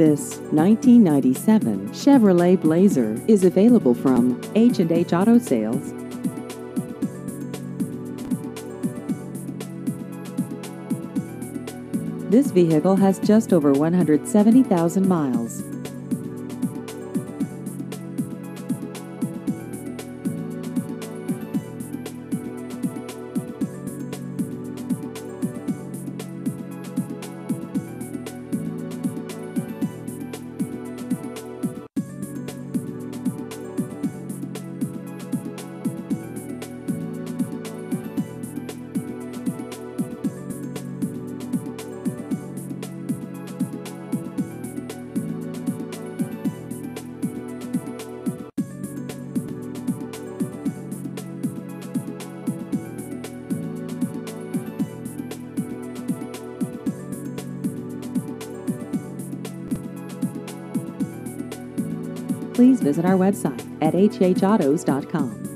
This 1997 Chevrolet Blazer is available from H&H Auto Sales. This vehicle has just over 170,000 miles. Please visit our website at hhautos.com.